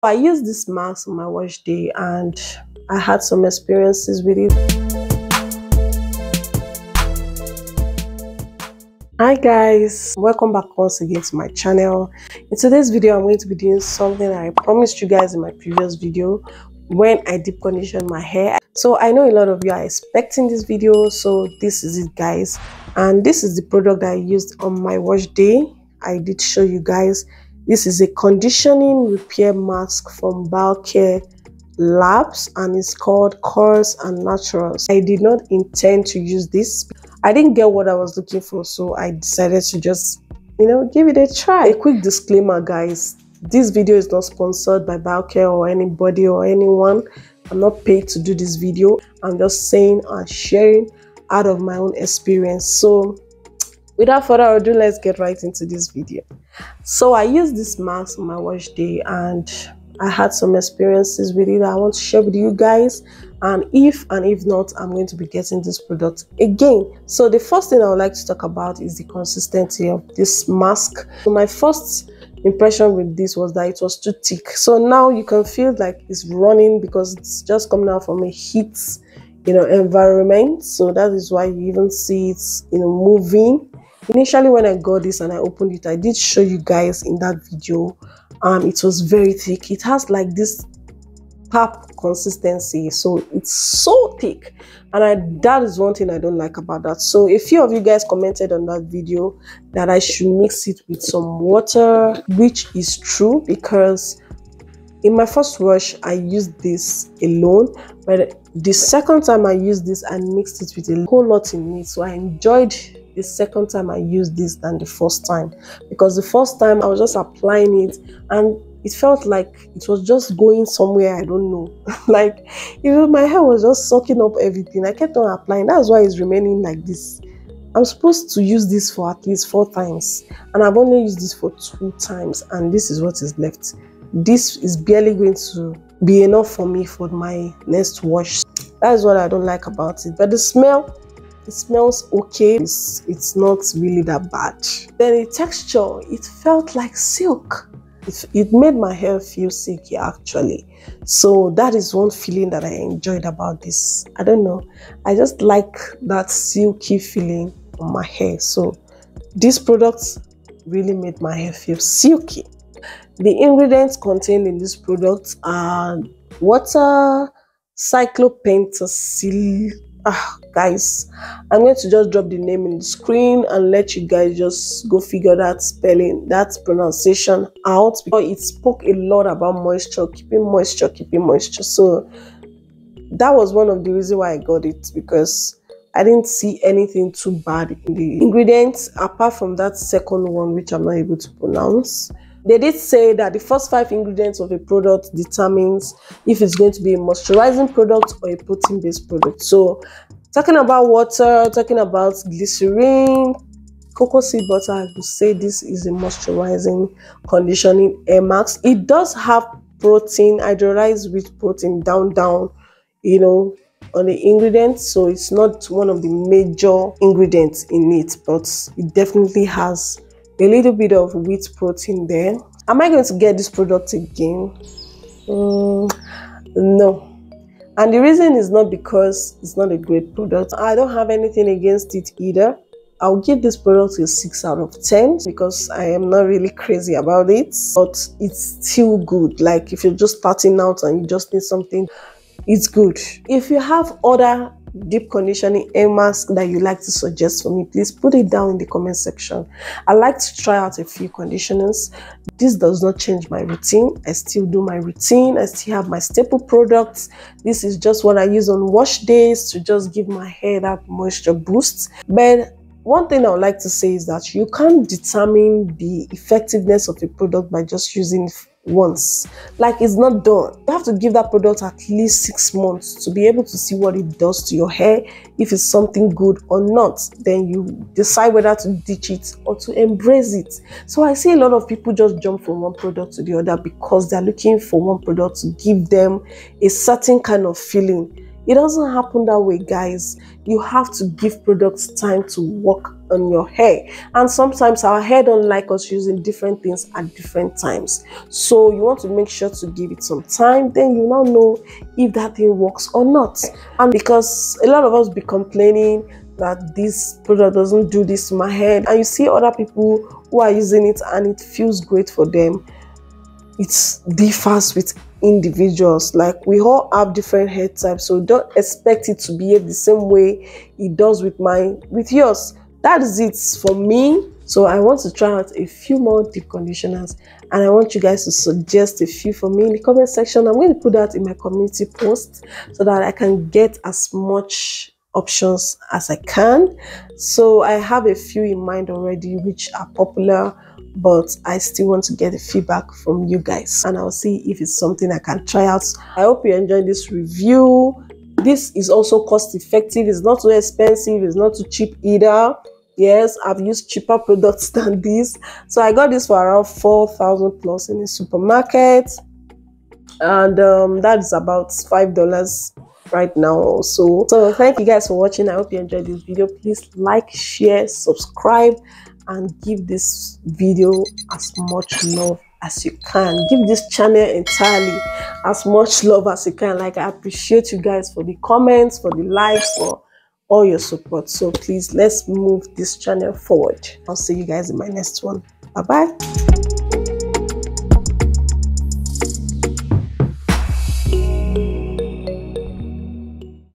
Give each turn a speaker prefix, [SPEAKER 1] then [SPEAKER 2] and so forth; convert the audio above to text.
[SPEAKER 1] I used this mask on my wash day and I had some experiences with it. Hi guys, welcome back once again to my channel. In today's video, I'm going to be doing something I promised you guys in my previous video when I deep condition my hair. So I know a lot of you are expecting this video, so this is it guys. And this is the product I used on my wash day. I did show you guys this is a conditioning repair mask from Biocare Labs and it's called Curls and Naturals. I did not intend to use this. I didn't get what I was looking for, so I decided to just, you know, give it a try. A quick disclaimer, guys. This video is not sponsored by Biocare or anybody or anyone. I'm not paid to do this video. I'm just saying and sharing out of my own experience. So without further ado let's get right into this video so i used this mask on my wash day and i had some experiences with it i want to share with you guys. And if and if not i'm going to be getting this product again. So the first thing i would like to talk about is the consistency of this mask. So my first impression with this was that it was too thick. So now you can feel like it's running because it's just coming out from a heat you know environment. So that is why you even see it's, you know moving initially when i got this and i opened it i did show you guys in that video. Um it was very thick. It has like this pap consistency. So it's so thick. And I, that is one thing i don't like about that. So a few of you guys commented on that video that i should mix it with some water which is true because in my first wash i used this alone. But the second time i used this i mixed it with a whole lot in it. So i enjoyed the second time I used this than the first time because the first time I was just applying it and it felt like it was just going somewhere I don't know. like even my hair was just sucking up everything. I kept on applying. That's why it's remaining like this. I'm supposed to use this for at least four times and I've only used this for two times and this is what is left. This is barely going to be enough for me for my next wash. That is what I don't like about it. But the smell it smells okay. It's, it's not really that bad. Then the texture it felt like silk. It, it made my hair feel silky actually. So that is one feeling that i enjoyed about this. I don't know. I just like that silky feeling on my hair. So this product really made my hair feel silky. The ingredients contained in this product are water cyclopentacil ah guys i'm going to just drop the name in the screen and let you guys just go figure that spelling that pronunciation out because it spoke a lot about moisture keeping moisture keeping moisture so that was one of the reasons why i got it because I didn't see anything too bad in the ingredients apart from that second one which I'm not able to pronounce. They did say that the first five ingredients of a product determines if it's going to be a moisturizing product or a protein-based product. So talking about water, talking about glycerin, cocoa seed butter, I would say this is a moisturizing conditioning air mask. It does have protein, hydrolyzed wheat protein down, down, you know, on the ingredients. So it's not one of the major ingredients in it, but it definitely has a little bit of wheat protein there. Am I going to get this product again? Mm, no. And the reason is not because it's not a great product. I don't have anything against it either. I'll give this product a 6 out of 10 because I am not really crazy about it, but it's still good. Like if you're just starting out and you just need something, it's good. If you have other deep conditioning hair mask that you like to suggest for me please put it down in the comment section. I like to try out a few conditioners. This does not change my routine. I still do my routine. I still have my staple products. This is just what i use on wash days to just give my hair that moisture boost. But one thing I would like to say is that you can't determine the effectiveness of a product by just using once. Like it's not done. You have to give that product at least six months to be able to see what it does to your hair, if it's something good or not. Then you decide whether to ditch it or to embrace it. So I see a lot of people just jump from one product to the other because they're looking for one product to give them a certain kind of feeling it doesn't happen that way guys. You have to give products time to work on your hair. And sometimes our hair don't like us using different things at different times. So you want to make sure to give it some time then you now know if that thing works or not. And because a lot of us be complaining that this product doesn't do this to my hair and you see other people who are using it and it feels great for them it differs with individuals. Like we all have different hair types so don't expect it to behave the same way it does with mine with yours. That is it for me. So i want to try out a few more deep conditioners and i want you guys to suggest a few for me in the comment section. I'm going to put that in my community post so that i can get as much options as i can. So i have a few in mind already which are popular but I still want to get the feedback from you guys and I'll see if it's something I can try out. I hope you enjoyed this review. This is also cost effective. It's not too expensive. It's not too cheap either. Yes, I've used cheaper products than this. So I got this for around 4,000 plus in the supermarket. And um, that is about $5 right now also. So thank you guys for watching. I hope you enjoyed this video. Please like, share, subscribe and give this video as much love as you can. Give this channel entirely as much love as you can. Like i appreciate you guys for the comments for the likes for all your support. So please let's move this channel forward. I'll see you guys in my next one. Bye bye